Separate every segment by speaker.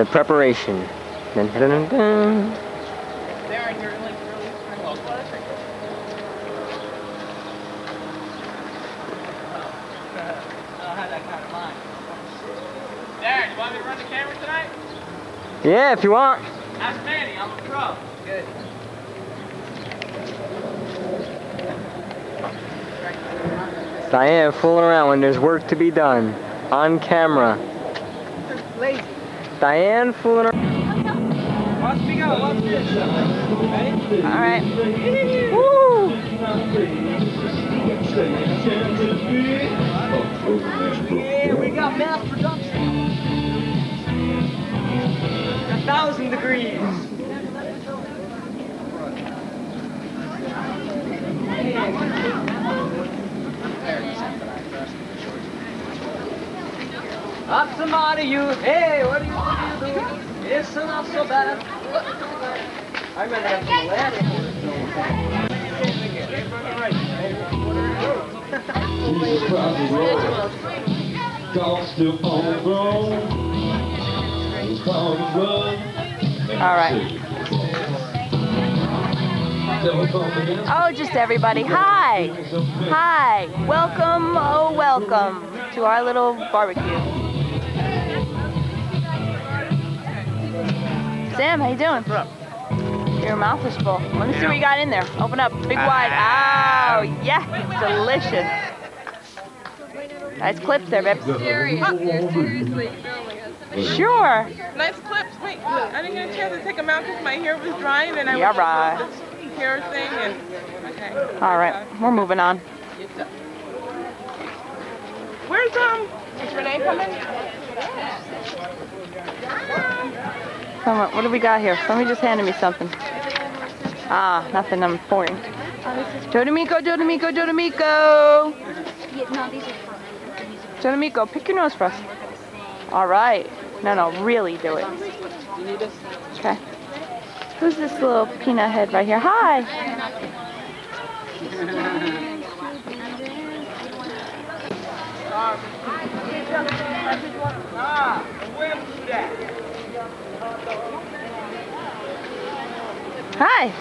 Speaker 1: the preparation. Dun, dun, dun, dun.
Speaker 2: Darin, you're like really spring well. I don't have that kind of mind. Darin, you want me to run the camera tonight?
Speaker 1: Yeah, if you want.
Speaker 2: Ask Manny, I'm a pro. Good.
Speaker 1: Diane fooling around when there's work to be done. On camera.
Speaker 2: Lazy.
Speaker 1: Diane fooling around.
Speaker 2: Watch me go, watch this.
Speaker 3: Alright. Woo!
Speaker 2: Yeah, we got mass production. A thousand degrees. Up somebody, you. Hey, what are you It's not so bad. I remember that from the
Speaker 4: the Lord. Dog still on the throne. Power of blood.
Speaker 3: All right. Oh, just everybody. Hi. Hi. Welcome, oh, welcome to our little barbecue. Sam, how you doing? Your mouth is full. Let me see what you got in there. Open up, big wide. Oh, yeah, delicious. Nice clips there, babe.
Speaker 5: Serious. Seriously filming.
Speaker 3: Sure.
Speaker 5: Nice clips. Wait, I didn't get a chance to take them out because my hair was drying and I
Speaker 3: Yeah,
Speaker 5: was
Speaker 3: right.
Speaker 5: the hair thing and okay.
Speaker 3: All right, we're moving on.
Speaker 5: Where's um? Is Renee coming?
Speaker 3: Come on, what do we got here? Somebody just handed me something. Ah, nothing, I'm pouring. Joe D'Amico, Joe D'Amico, Joe D'Amico! Pick your nose for us. All right. No, no, really do it. Okay. Who's this little peanut head right here? Hi!
Speaker 2: Ah?
Speaker 3: Hi!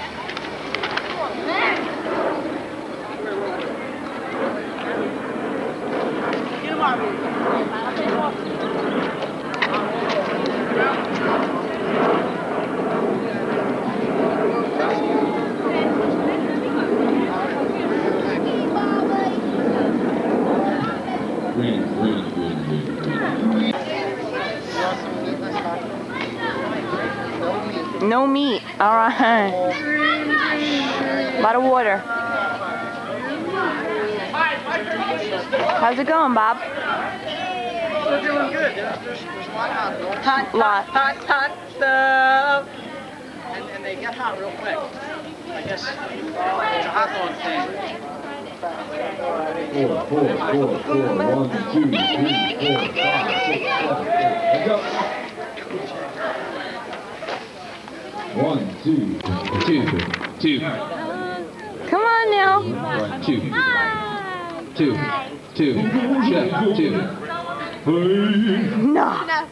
Speaker 3: No meat. All right. A lot of water. How's it going, Bob?
Speaker 2: We're doing good. There's, there's, there's hot, hot,
Speaker 3: Lot.
Speaker 2: hot, hot, hot stuff. And, and they get hot real quick. I guess uh, it's a hot dog thing.
Speaker 4: Four, four, four, four. One, two, three, four, five, six, seven, eight. Let's go. One, two, two, two,
Speaker 3: Come on now.
Speaker 4: one, two, two, two, check, two.
Speaker 3: No.
Speaker 2: Come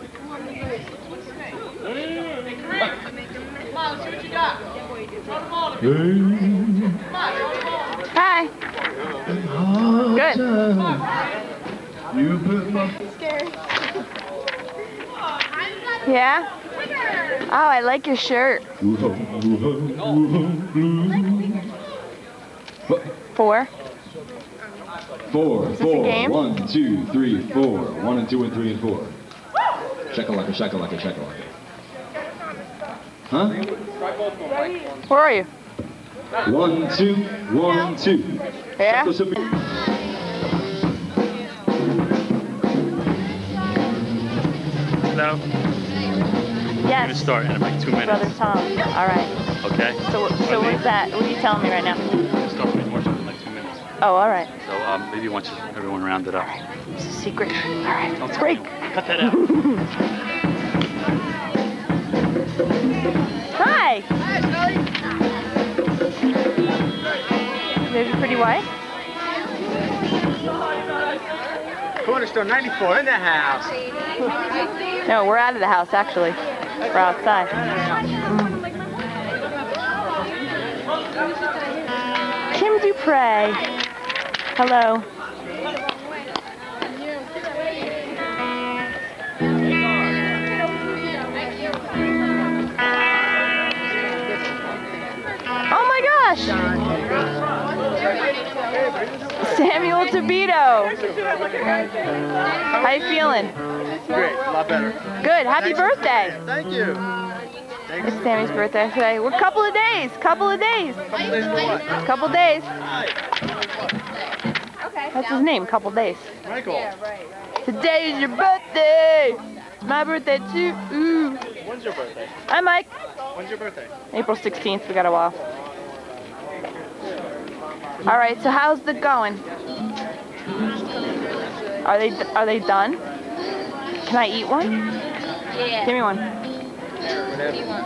Speaker 2: on, let's see what you got. Throw the ball to me.
Speaker 4: Hey.
Speaker 2: Come on, throw the ball.
Speaker 3: Hi. Good.
Speaker 4: You put my
Speaker 3: Yeah? Oh, I like your shirt. Four.
Speaker 4: Four,
Speaker 3: this a
Speaker 4: four,
Speaker 3: game?
Speaker 4: one, two, three, four. One and two and three and four. Shakalaka, shakalaka, shakalaka. Huh?
Speaker 3: Where are you?
Speaker 4: One, two, one, two.
Speaker 3: Yeah?
Speaker 6: Hello. I'm gonna start in about two minutes.
Speaker 3: Brother
Speaker 6: minutes.
Speaker 3: Tom. All right.
Speaker 6: Okay.
Speaker 3: So, so what's that? What are you telling me right now?
Speaker 6: We'll start with more time in like two minutes.
Speaker 3: Oh, all right.
Speaker 6: So um, maybe once everyone rounded up.
Speaker 3: It's a secret. All right.
Speaker 6: Don't
Speaker 3: Let's
Speaker 6: tell
Speaker 3: break.
Speaker 6: anyone. Cut that out.
Speaker 3: Hi. Hi, There's your pretty wife.
Speaker 2: Cornerstone 94 in the house.
Speaker 3: No, we're out of the house actually. We're outside. Kim Dupre. Hello. Oh my gosh! Samuel Tobito. How you feeling?
Speaker 7: Great, a lot better.
Speaker 3: Good. Happy birthday.
Speaker 7: Thank you.
Speaker 3: It's Sammy's birthday today. We're a couple of days. Couple of days.
Speaker 7: Couple days for what?
Speaker 3: Couple days.
Speaker 7: Hi,
Speaker 3: That's his name. Couple days.
Speaker 7: Michael.
Speaker 3: Today is your birthday. My birthday too. Ooh.
Speaker 7: When's your birthday?
Speaker 3: Hi, Mike.
Speaker 7: When's your birthday?
Speaker 3: April 16th. We got a while. All right. So how's the going? Are they are they done? Can I eat one?
Speaker 8: Yeah.
Speaker 3: Give me one.
Speaker 8: What do you want?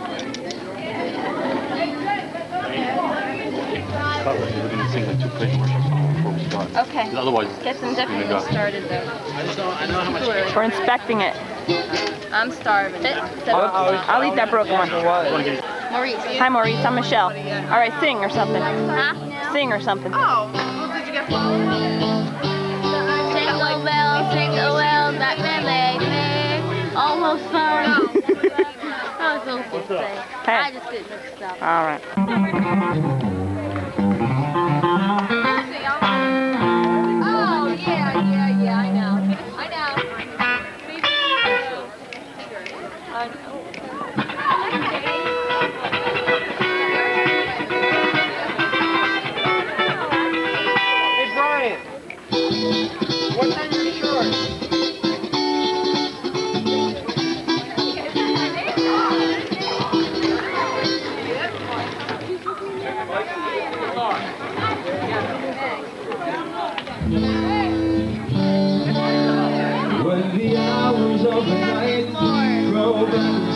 Speaker 9: Cover. We're gonna sing like two praise worship songs before we start.
Speaker 8: Okay.
Speaker 9: 'Cause Otherwise,
Speaker 8: Guess I'm
Speaker 9: it's gonna
Speaker 8: definitely
Speaker 9: go.
Speaker 8: started though.
Speaker 7: I just don't, I know how much.
Speaker 3: We're inspecting it.
Speaker 8: I'm starving.
Speaker 3: I'll eat that broken one.
Speaker 8: Maurice.
Speaker 3: Hi, Maurice. I'm Michelle. All right, sing or something.
Speaker 8: Huh?
Speaker 3: Sing or something.
Speaker 10: Oh, well, did you get
Speaker 8: Jingle bells, jingle bells, that man made me almost fun. I was almost supposed to say.
Speaker 3: Hey.
Speaker 8: I just mixed up.
Speaker 3: All right.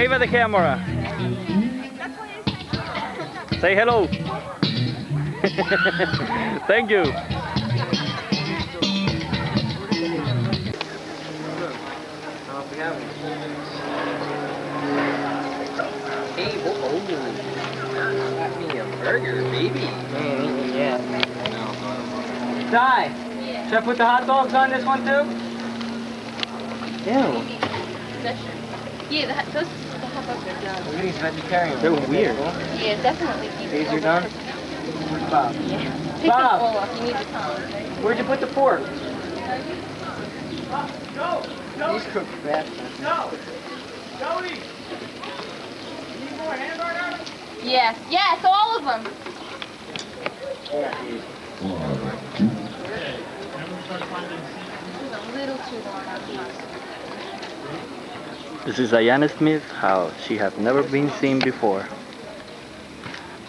Speaker 1: Wave at the camera. Say hello. Thank you.
Speaker 11: Hey, whoa, oh. Got me a burger, baby. Man, yeah. Di, should I put the hot dogs on this one too? Ew.
Speaker 8: Yeah, the hot dogs are done.
Speaker 11: Look at these vegetarians.
Speaker 1: They're weird.
Speaker 8: Yeah, definitely.
Speaker 11: These are done? Bob,
Speaker 8: Take them
Speaker 11: Bob.
Speaker 8: all off. You need the tongue.
Speaker 11: where'd you put the pork? No. No. These cook fast.
Speaker 8: Yes, yes, all of them. A little too long.
Speaker 1: This is Diana Smith, how she has never been seen before.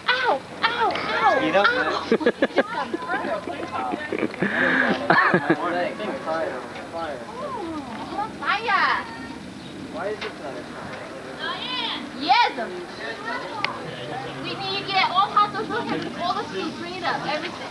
Speaker 8: Ow! Ow! Ow!
Speaker 11: Eat up.
Speaker 8: Ow! Fire!
Speaker 11: Why is this not
Speaker 8: Yes! We need to get all hot dogs, look all the seeds, bring it up, everything.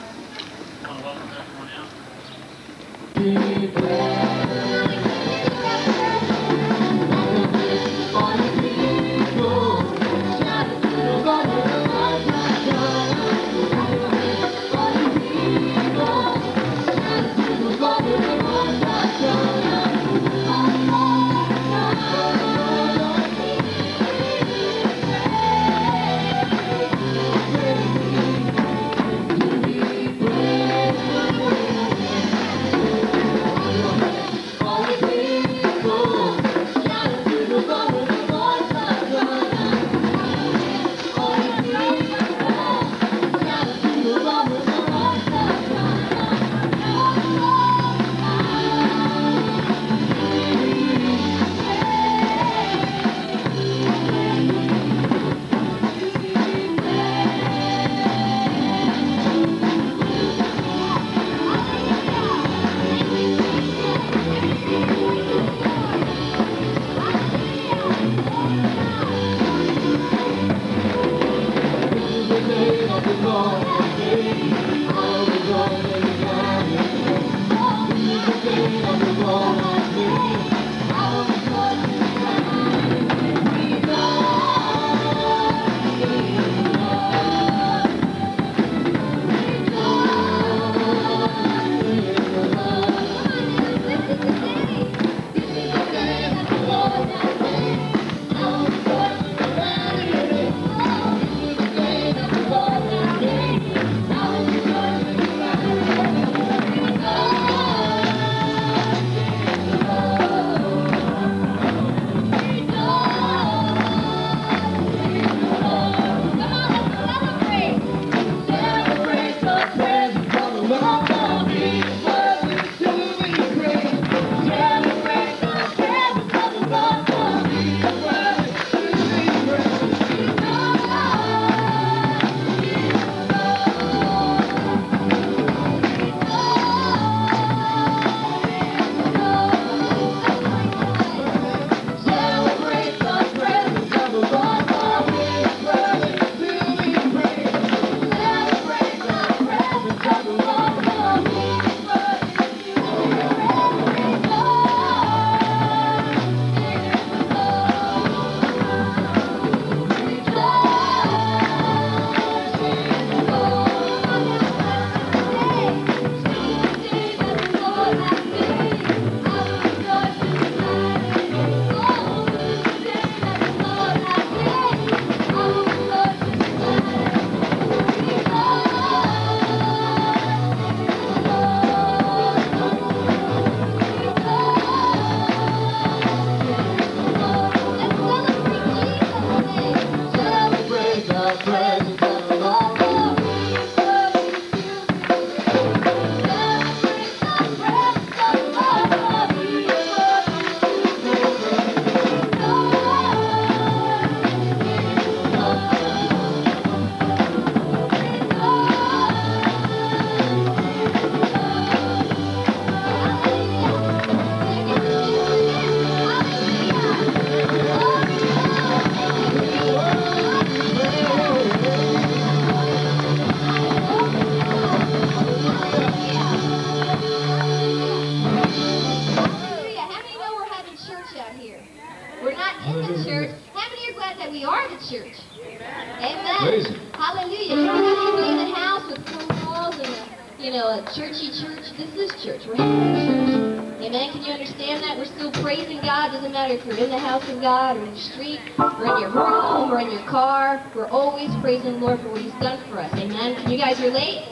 Speaker 12: Done for us. Amen. Can you guys relate?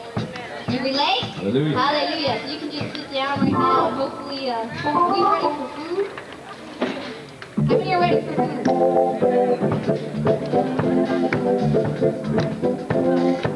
Speaker 12: You relate?
Speaker 4: Hallelujah.
Speaker 12: Hallelujah. So you can just sit down right now and hopefully, uh, we ready for food? How many are ready for food?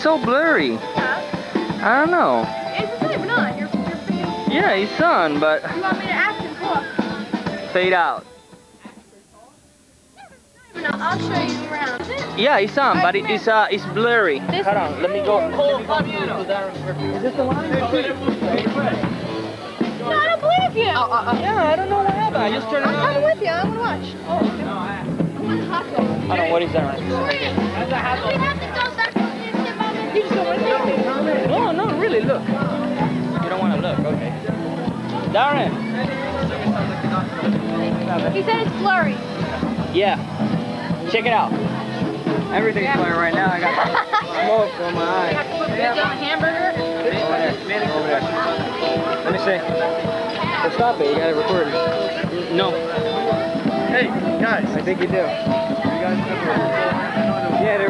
Speaker 1: He's so blurry. I don't know.
Speaker 5: It's not even on. You're, you're.
Speaker 1: Yeah, he's on, but
Speaker 5: You want me to act and talk?
Speaker 1: fade out.
Speaker 5: I'll show you around.
Speaker 1: Yeah, he's on, but it, it's uh, it's blurry.
Speaker 5: This-
Speaker 1: Hold on, let me go.
Speaker 2: Oh, Fabiano.
Speaker 1: Is this the one?
Speaker 5: No, I don't believe you.
Speaker 1: Yeah, I don't know what happened. I just turned
Speaker 5: I'm coming
Speaker 1: around.
Speaker 5: with you. I'm gonna watch.
Speaker 1: Oh, no, I don't know what is that.
Speaker 12: We have to go back to the moment.
Speaker 5: You just don't want to take.
Speaker 1: No, no, really, look. You don't want to look, okay. Darin.
Speaker 5: He said it's blurry.
Speaker 1: Yeah. Check it out. Everything's blurry right now. I got smoke on my eyes.
Speaker 5: You're doing hamburger?
Speaker 1: Over there. say? Well, stop it. You gotta record it.
Speaker 13: No.
Speaker 7: Hey, guys.
Speaker 1: I think you do. Yeah, they're.
Speaker 12: This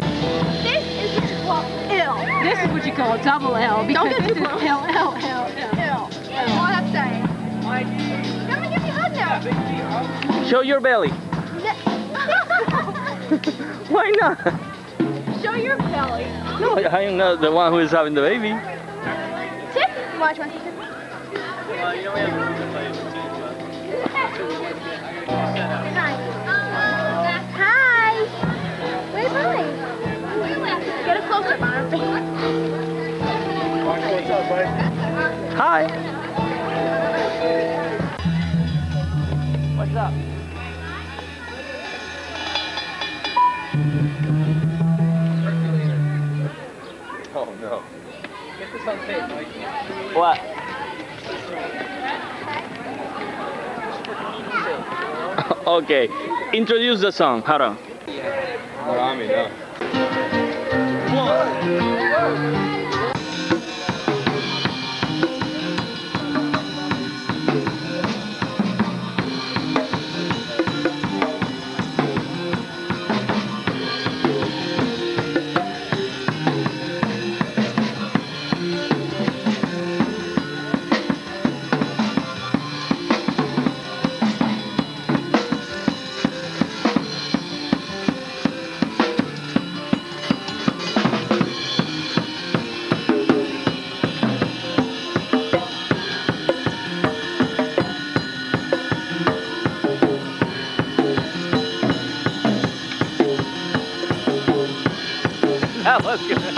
Speaker 14: This is what you call a double L.
Speaker 12: Don't get
Speaker 14: this
Speaker 12: too
Speaker 14: is
Speaker 12: close.
Speaker 14: L, L, L, L.
Speaker 12: Ill. That's all I'm saying. Come and give me a hug now.
Speaker 13: Show your belly. Why not?
Speaker 12: Show your belly.
Speaker 13: No, I am not the one who is having the baby.
Speaker 12: Tip. Watch one. Hi. Where's hi? Get a closer, Mom.
Speaker 7: What's up, bud?
Speaker 13: Hi.
Speaker 1: What's up?
Speaker 7: Oh, no.
Speaker 1: Get this on tape, Mike.
Speaker 13: What? okay. Introduce the song. Hold on.
Speaker 7: Rami, no.
Speaker 13: That was good.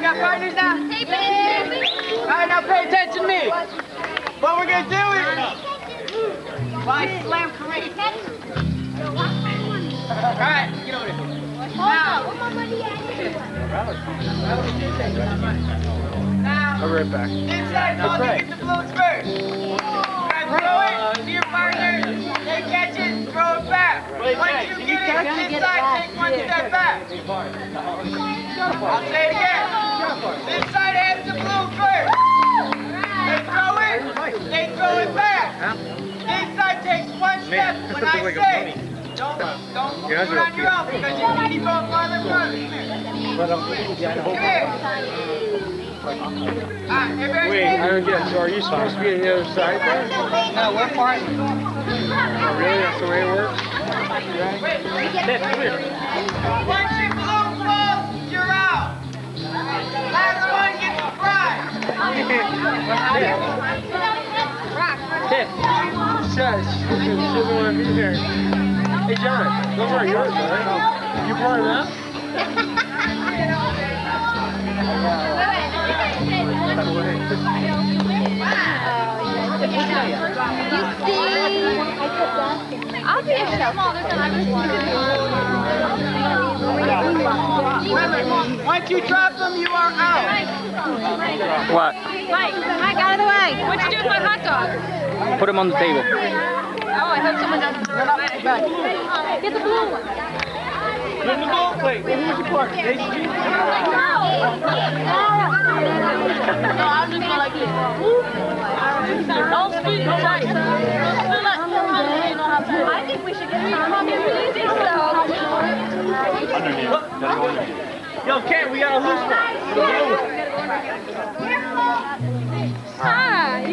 Speaker 7: Got, man, got
Speaker 2: partners now? Alright, now pay attention to me. What we're gonna do is, why slam Kareem? Alright, get over here.
Speaker 12: Now, where my money at?
Speaker 2: Now,
Speaker 7: I'll be right back.
Speaker 2: inside, don't get the balloons first. Guys, throw it to your partner. They catch it, throw it back. Once you get it inside, take one step back. I'll say it again. This side has the first. They throw it, they throw it back. This side takes one step when I say. Don't, don't do on your own because you can keep going farther and farther. Come here. Come here.
Speaker 7: Wait, I don't get it. So are you supposed to be on the other side there?
Speaker 2: No, we're part.
Speaker 7: Oh, really? That's the way it works?
Speaker 2: Your balloon
Speaker 7: She doesn't want to be here. Hey, John, those are yours, right? You brought them up?
Speaker 12: You see, I'll be a small.
Speaker 2: Once you drop them, you are out.
Speaker 13: What?
Speaker 14: Mike, Mike, out of the way. What'd you do with my hot dog?
Speaker 13: Put them on the table.
Speaker 14: Oh, I hope someone doesn't throw it away. Get the blue one.
Speaker 2: Put the ball. Wait, who's your partner?
Speaker 14: No, I'm just going like this. Don't speak too much. I think we should get some of your music,
Speaker 2: Yo, Ken, we got a loose one.
Speaker 14: Hi.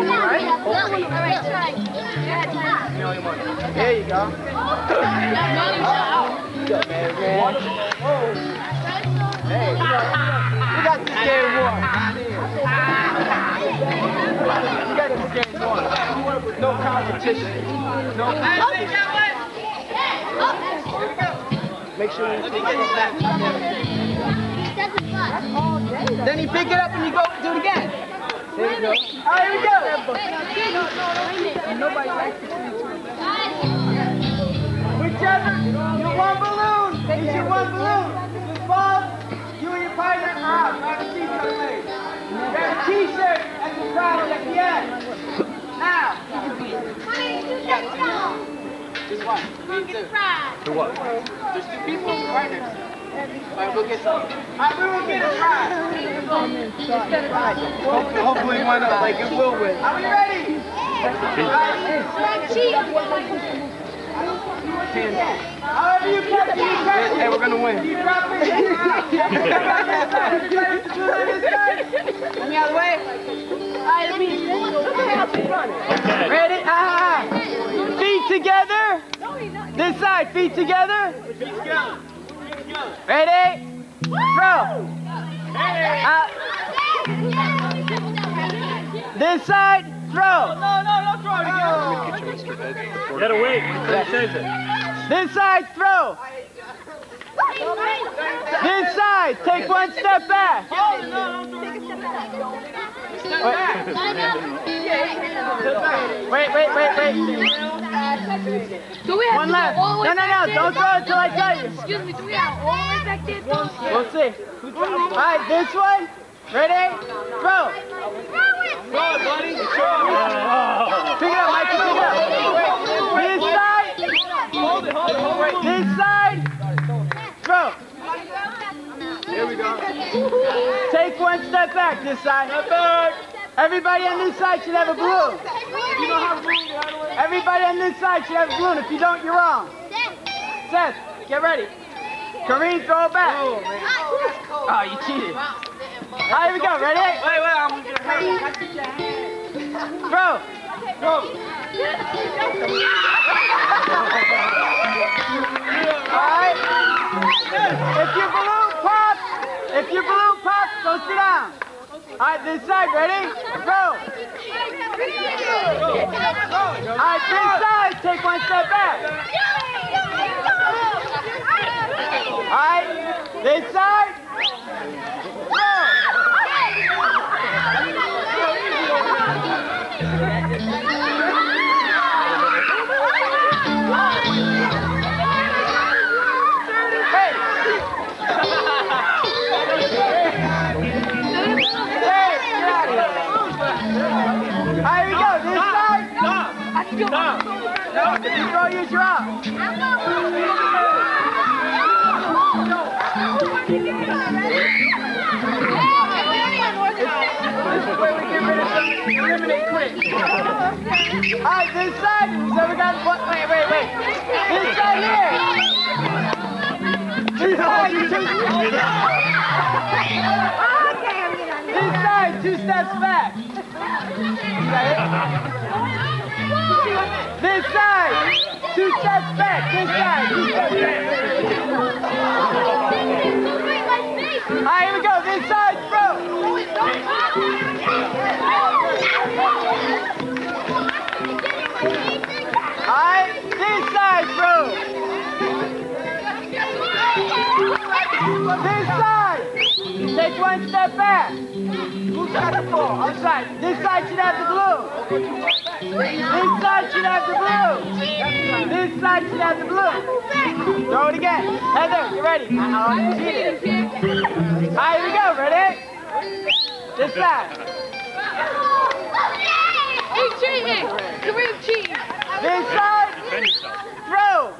Speaker 2: There you go.
Speaker 15: Hey, we got this game won. We got this game won. No competition. No competition. Make sure you take it back. Then you pick it up and you go do it again. There we go. All right, here we go. Nobody likes Whichever, your one balloon is your one balloon. Falls, you and your partner out. Have a t-shirt. You have a t-shirt as a prize at the end. Just one. To what? There's two people, right partners. Alright, we'll get some. Alright, we will get a prize. Hopefully, one up like it will win. Are we ready? However you catch it, you catch it. Hey, we're gonna win. You drop it. Let me out of the way. Ready? Ah, ah. Feet together. This side, feet together. Ready? Throw. Ah. This side, throw. No, no, don't throw it again.
Speaker 6: You gotta wait until he says it.
Speaker 15: This side, throw. This side, take one step back. Wait, wait, wait, wait.
Speaker 14: Do we have
Speaker 15: One
Speaker 14: to
Speaker 15: left.
Speaker 14: go all the way
Speaker 15: No, no, no, don't throw it till I tell you.
Speaker 14: Excuse me, do we have all the way back there?
Speaker 15: We'll see. All right, this one. Ready? Throw.
Speaker 2: Throw it, buddy.
Speaker 15: Pick it up, Mikey. Pick it up. This side.
Speaker 2: Hold it, hold it, hold it.
Speaker 15: This Take one step back. This side. Everybody on this side should have a balloon.
Speaker 2: You don't have room to handle it.
Speaker 15: Everybody on this side should have a balloon. If you don't, you're wrong. Seth, get ready. Kareem, throw it back.
Speaker 2: Oh. Ah,
Speaker 15: oh, you cheated. All right, here we go. Ready?
Speaker 2: Wait, wait, I'm gonna hurt.
Speaker 15: Throw.
Speaker 2: Go.
Speaker 15: Alright? If your balloon pops, if your balloon pops, go sit down. Alright, this side, ready? Go. Alright, this side, take one step back. Alright, this side. If you arm. This we. Alright, this side. So we got, what, wait, wait, wait. This side here. This side, you this side, two steps back. This side, two steps back. This side, two steps back. Alright, here we go. This side, throw. Alright, this side, throw. This side. Take one step back. Who's got the ball? This side. This side should have the blue. This side should have the blue. This side should have the blue. Throw it again. Heather, you ready? Uh-oh, cheated. Alright, here we go. Ready? This side.
Speaker 14: He cheating! Kareem cheating!
Speaker 15: This side. Throw.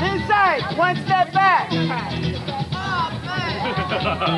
Speaker 15: This side. One step back. This side.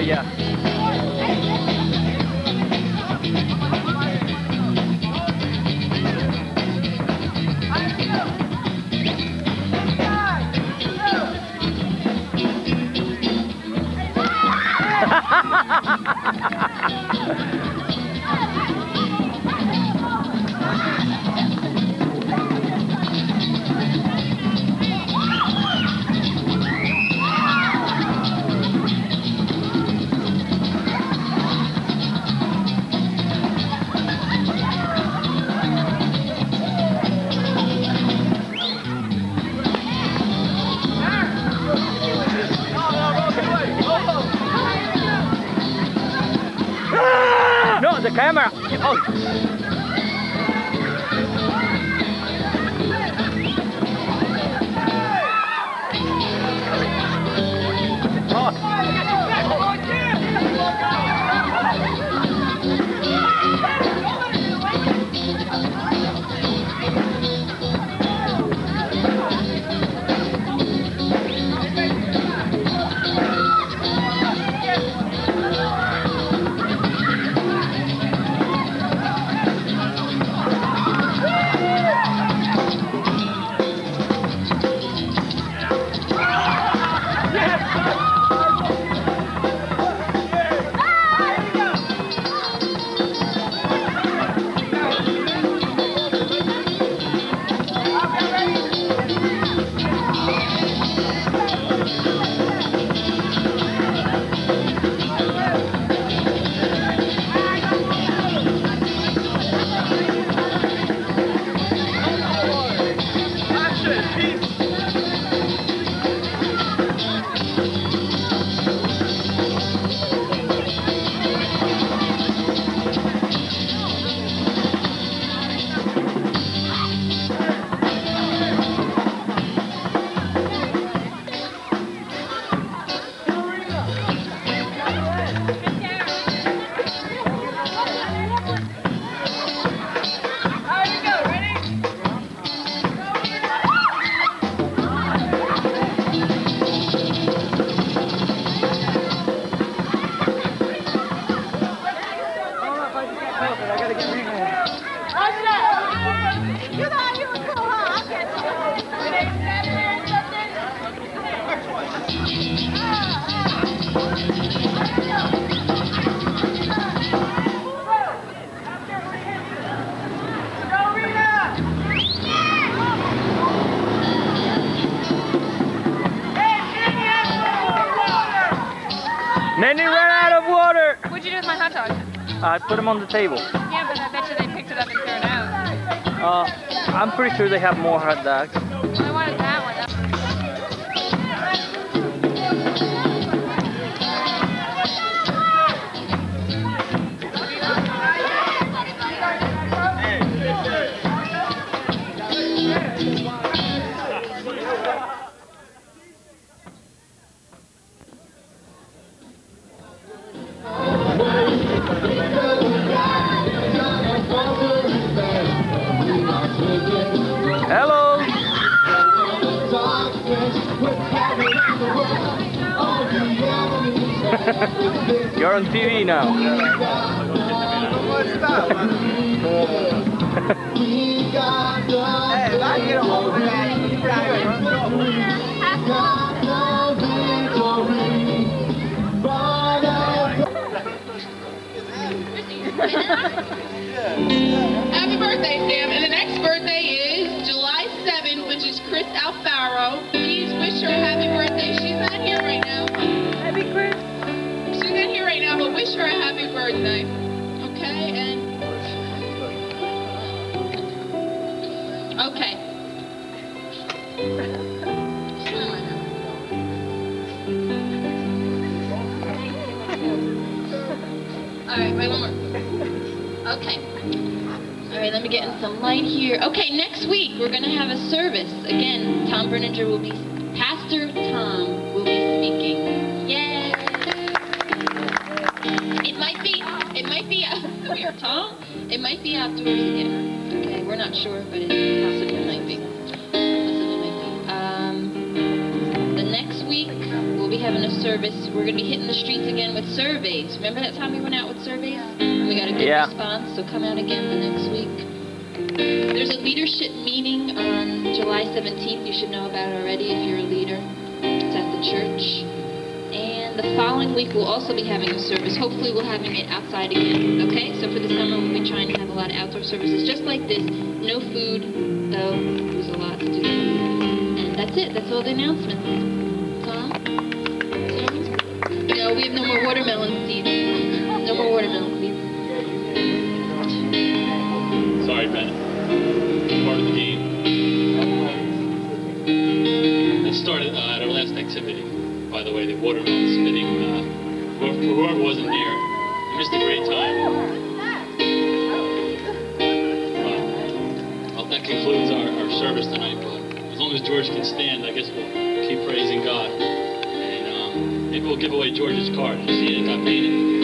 Speaker 6: Yeah. Put them on the table.
Speaker 5: Yeah, but I bet you they picked it up and threw it out.
Speaker 6: Uh, I'm pretty sure they have more hot dogs. You're on TV now.
Speaker 2: Hey, I get a hold of that.
Speaker 8: Happy birthday, Sam. And the next birthday is July 7th, which is Chris Alfaro. Please wish her a happy birthday. Wish her a happy birthday. Okay, and... Okay. All right, wait one more. Okay. All right, let me get in some light here. Okay, next week we're going to have a service. Again, Tom Berninger will be, Pastor here, It might be outdoors again. Okay, we're not sure, but it possibly might be. Possibly might be. Um, the next week we'll be having a service. we're going to be hitting the streets again with surveys. Remember that time we went out with surveys? And we got a good
Speaker 1: Yeah.
Speaker 8: response, so come out again the next week. There's a leadership meeting on July 17th. You should know about it already if you're a leader. It's at the church. And the following week we'll also be having a service. Hopefully we'll having it outside again. Okay? So for the summer we'll be trying to have a lot of outdoor services just like this. No food, though. There's a lot to do. And that's it. That's all the announcements. Tom? No, we have no more watermelon seeds. No more watermelon seeds.
Speaker 9: Sorry, Ben. Part of the game. It started uh, at our last activity. The way, the watermelon spitting. Uh, whoever, wasn't there, you missed a great time. Well, that concludes our, our service tonight. But as long as George can stand, I guess we'll keep praising God. And um, maybe we'll give away George's card. You see it? Got painted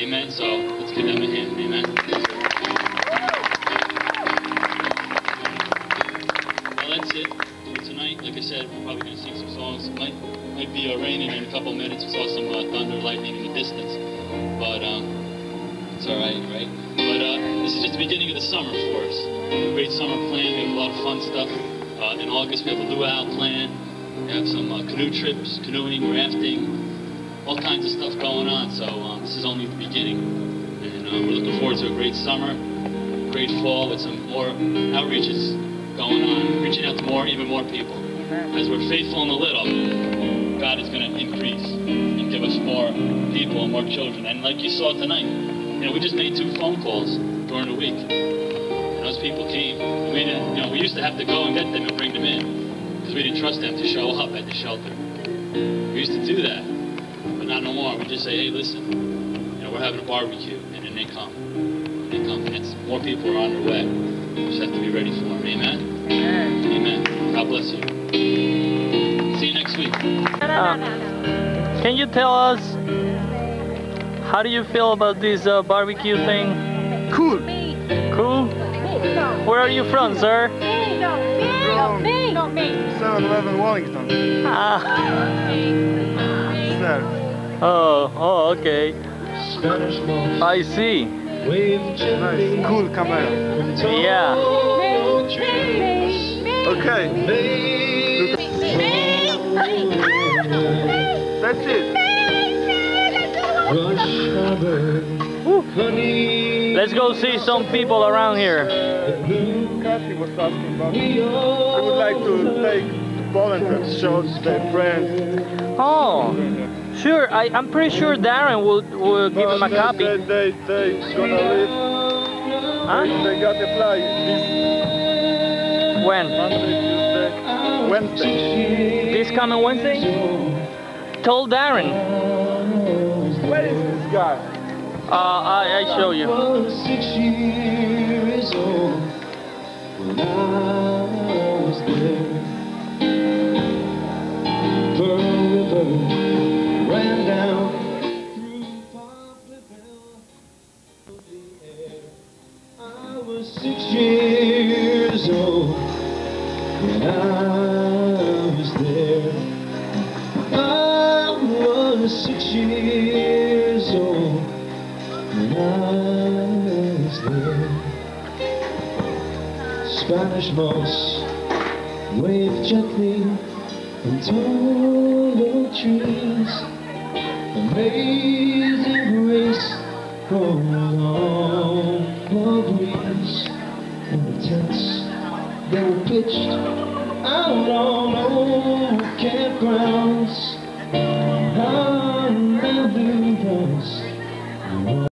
Speaker 9: Amen. So let's give them a hand. Amen. Well, that's it for tonight. Like I said, we're probably going to sing some songs. Might, might be raining in a couple minutes. We saw some uh, thunder, lightning in the distance. But um, it's all right, right? But uh, this is just the beginning of the summer for us. Great summer plan. We have a lot of fun stuff. Uh, in August, we have a luau plan. We have some uh, canoe trips, canoeing, rafting, all kinds of stuff going on. So um, this is only the beginning. And uh, we're looking forward to a great summer, great fall with some more outreaches going on, reaching out to more, even more people. As we're faithful in the little, God is going to increase and give us more people and more children. And like you saw tonight, you know, we just made two phone calls during the week. And those people came. We didn't, you know, we used to have to go and get them and bring them in because we didn't trust them to show up at the shelter. We used to do that, but not no more. We just say, hey, listen, we're having a barbecue, and then they come. They come, and it's more people are on their way. We just have to be ready for them. Amen. Amen. Amen. God bless you. See you next week.
Speaker 1: Uh, can you tell us how do you feel about this uh, barbecue thing?
Speaker 7: Cool.
Speaker 1: Cool? Where are you from, sir?
Speaker 7: From 7-Eleven Wellington.
Speaker 1: Ah.
Speaker 7: Sir.
Speaker 1: Oh, oh, okay. I see.
Speaker 7: Nice. Cool camera.
Speaker 1: Yeah.
Speaker 7: Okay. That's it.
Speaker 1: Let's go see some people around here.
Speaker 7: Kathy was asking about I would like to take volunteers, show their friends.
Speaker 1: Oh, sure. I, I'm pretty sure Darin will, will give him a
Speaker 7: But
Speaker 1: copy.
Speaker 7: They, they, they gonna leave.
Speaker 1: Huh?
Speaker 7: They got the fly this
Speaker 1: When?
Speaker 7: Monday, Tuesday, Wednesday.
Speaker 1: This coming Wednesday? Told Darin.
Speaker 7: Where is this guy?
Speaker 1: Uh, I, I show you.
Speaker 6: I was there. I was six years old when I was there. Spanish moss waved gently from tall trees. Amazing grace along the breeze. And the tents they were pitched out on old campgrounds.